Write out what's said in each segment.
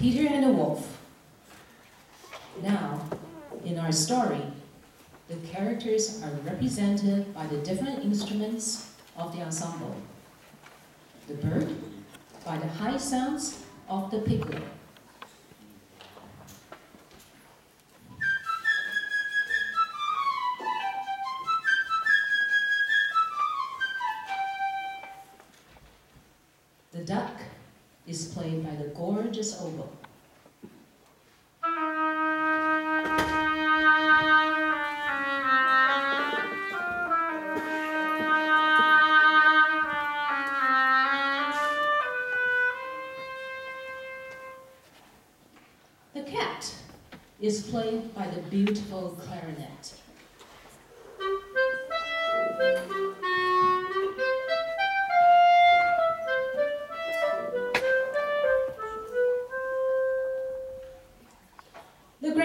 Peter and the Wolf. Now, in our story, the characters are represented by the different instruments of the ensemble. The bird by the high sounds of the piccolo.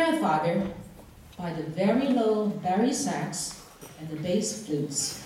Grandfather by the very low bari sax and the bass flutes.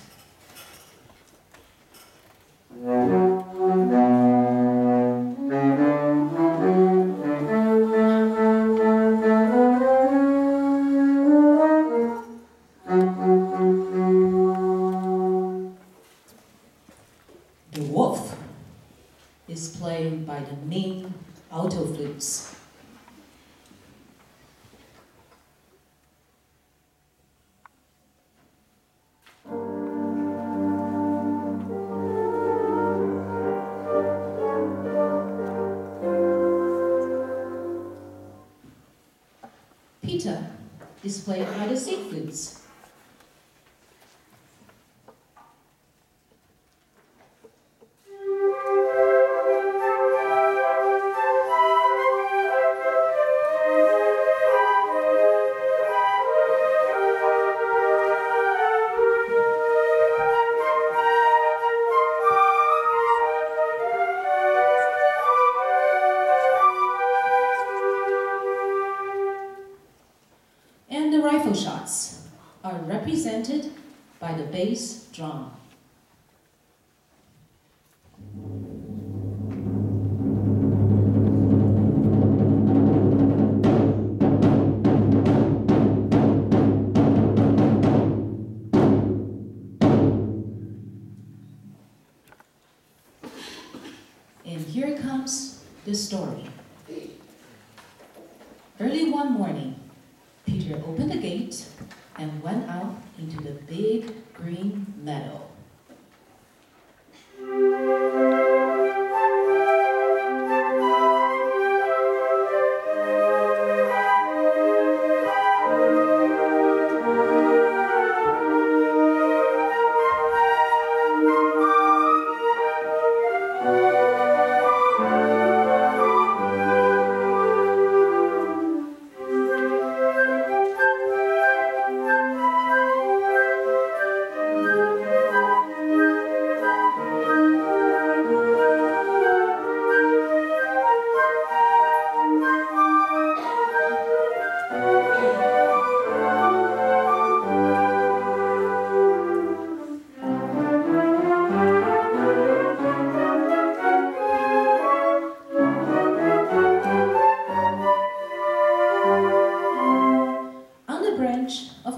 Into the big green meadow.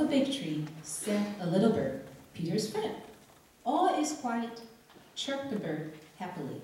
Big tree sat a little bird, Peter's friend. All is quiet, chirped the bird happily.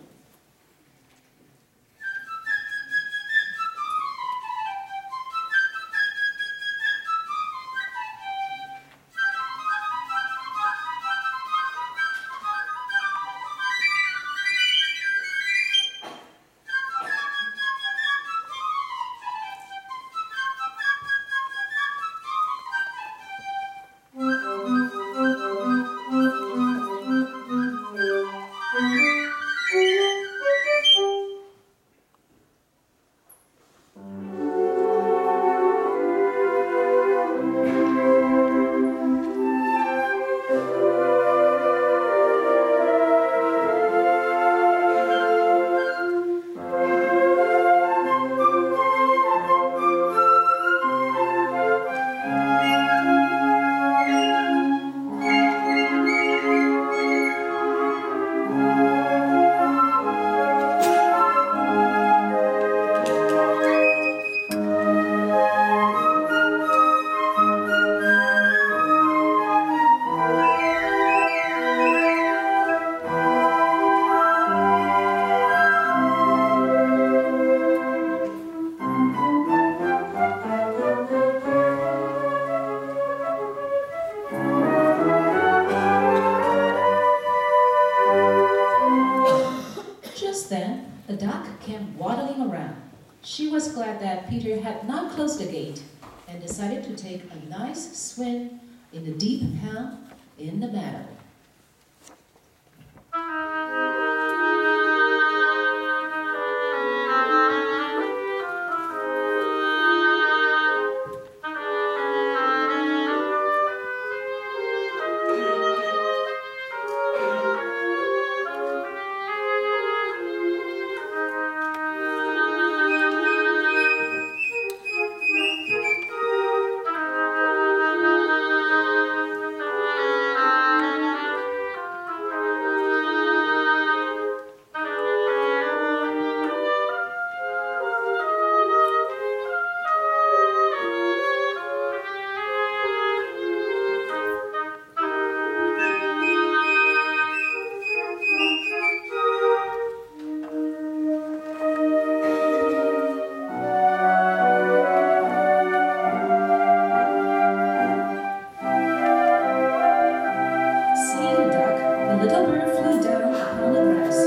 Place.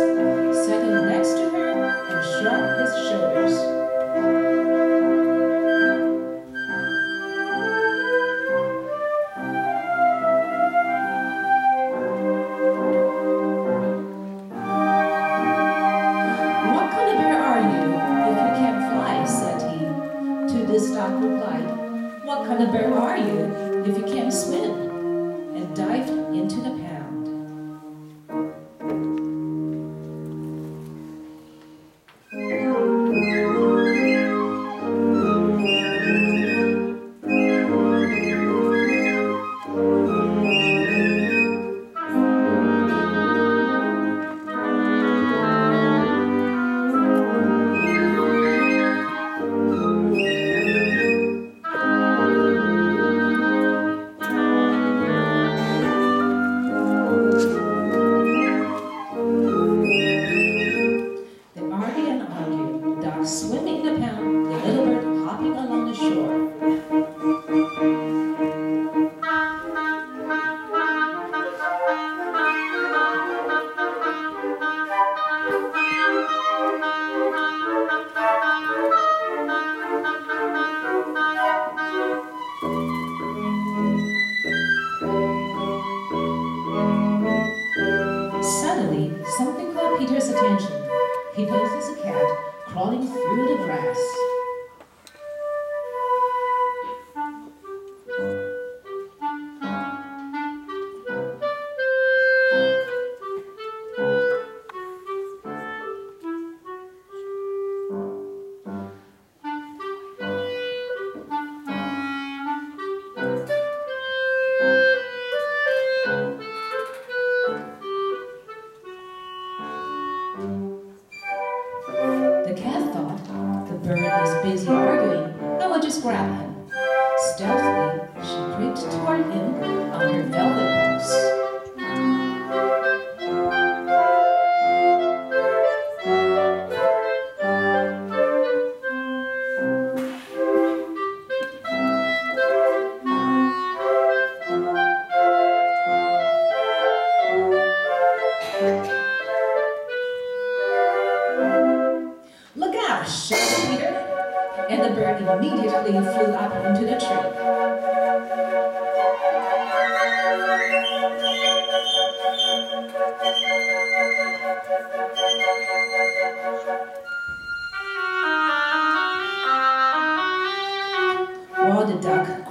If the her, and out, his what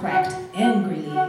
would you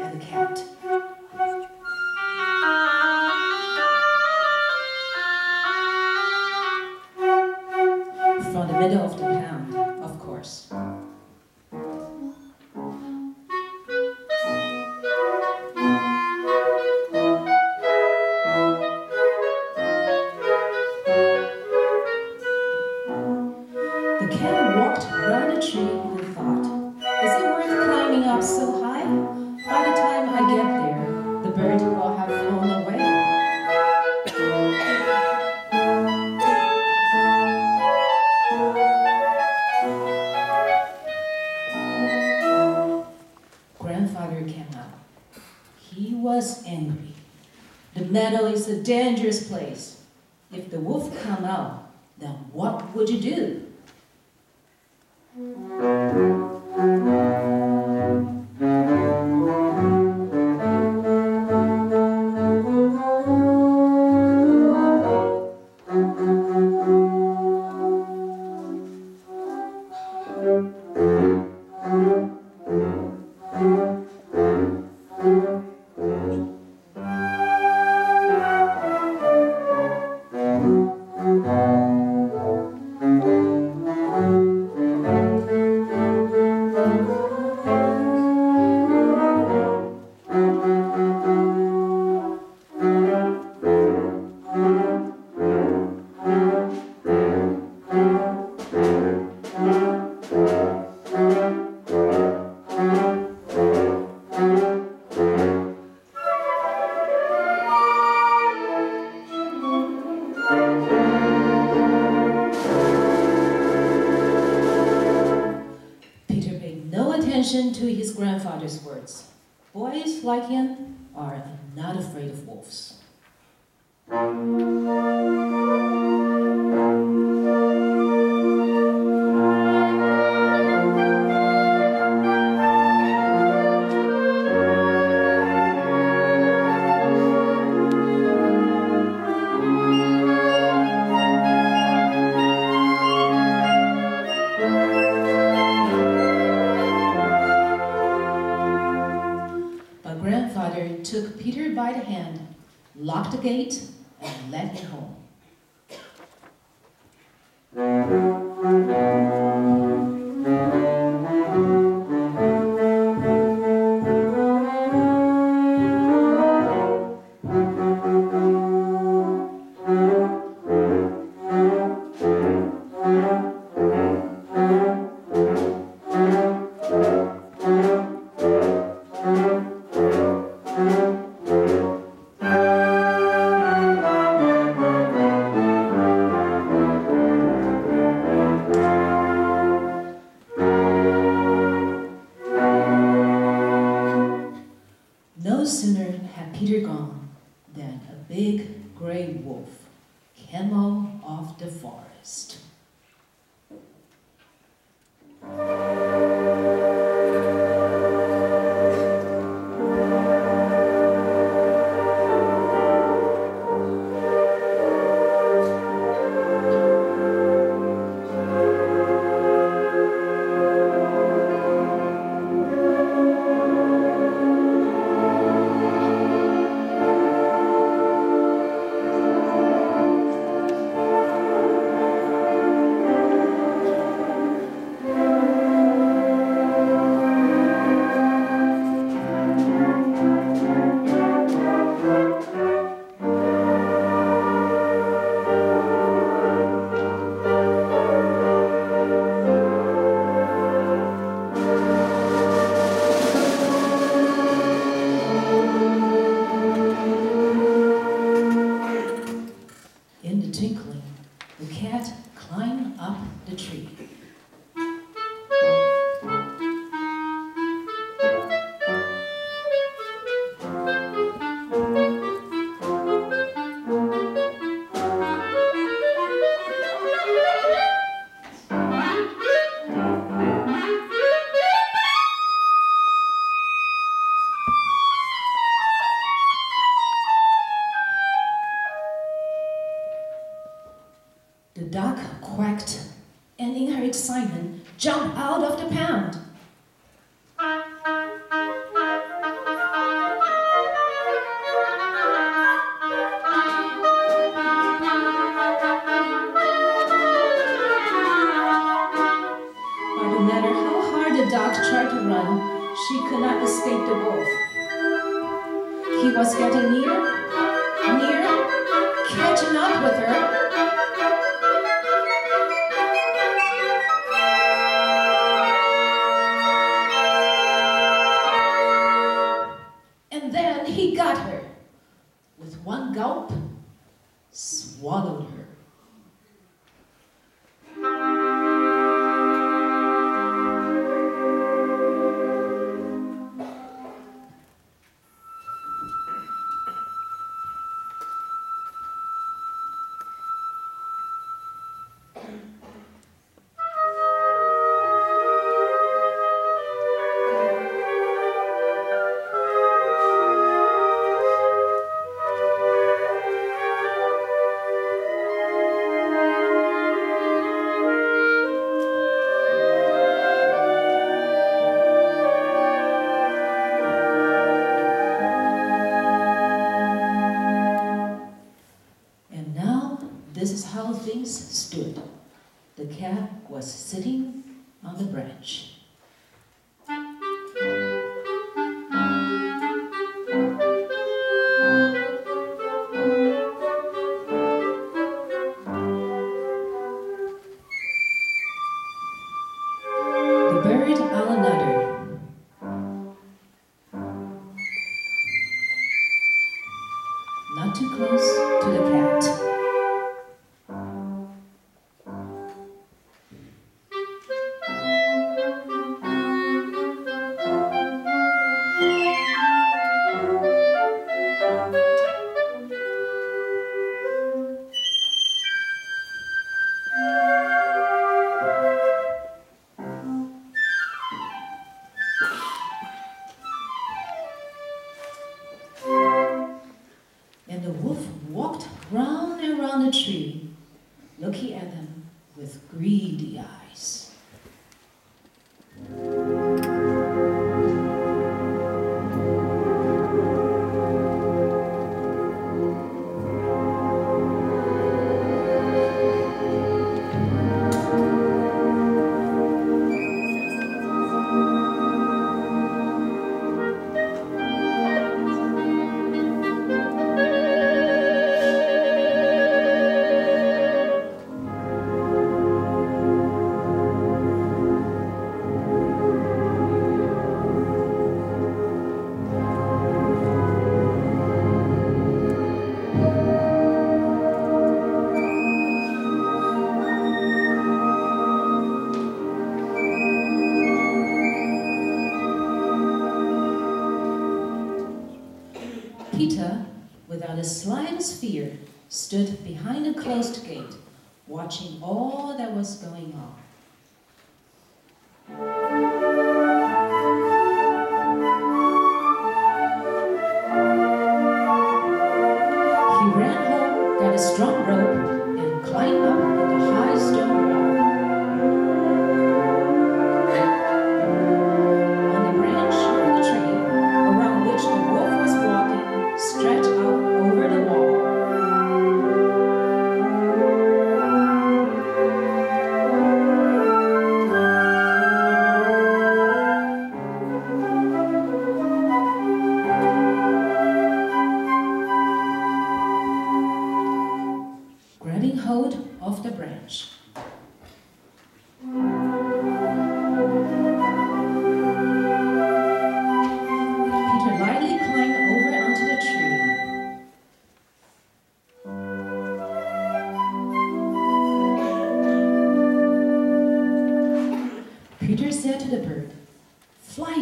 do? attention to his grandfather's words. Boys like him are not afraid of wolves.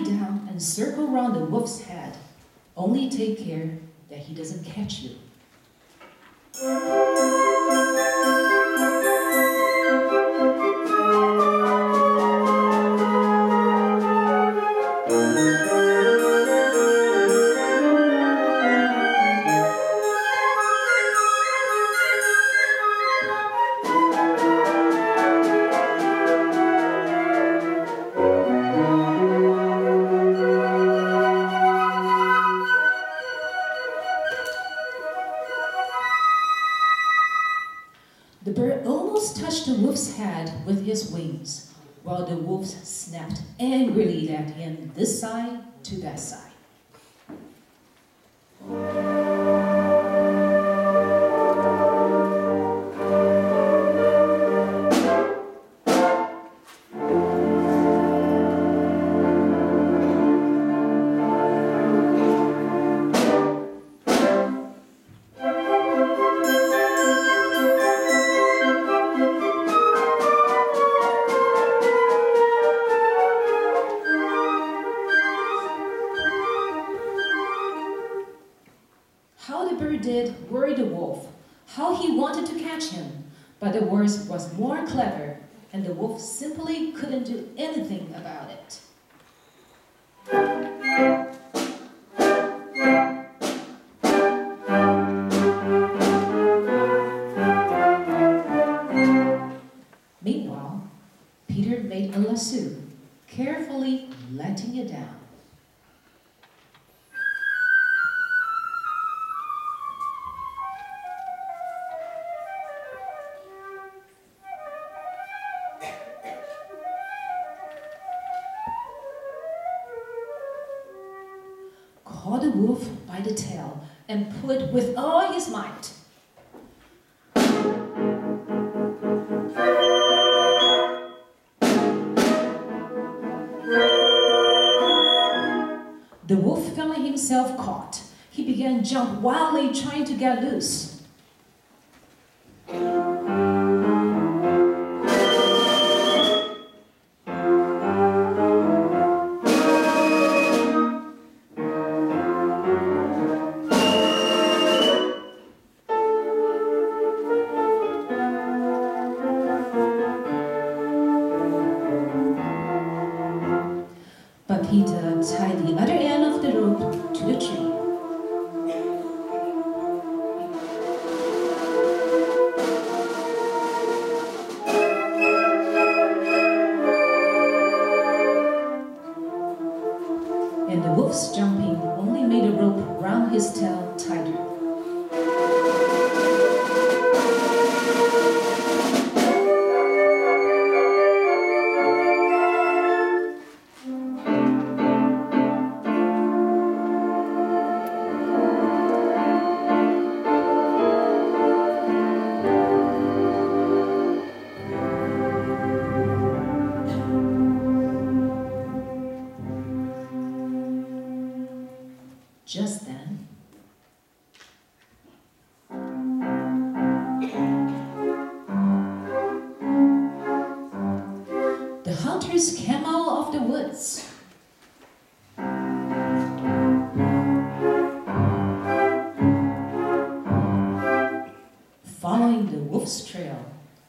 down and circle round the wolf's head. Only take care that he doesn't catch you. caught the wolf by the tail and pulled with all his might. The wolf felt himself caught. He began to jump wildly, trying to get loose.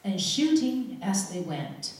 and shooting as they went.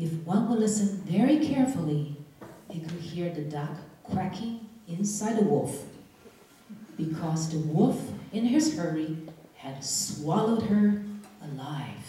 If one would listen very carefully, he could hear the duck quacking inside the wolf. Because the wolf, in his hurry, had swallowed her alive.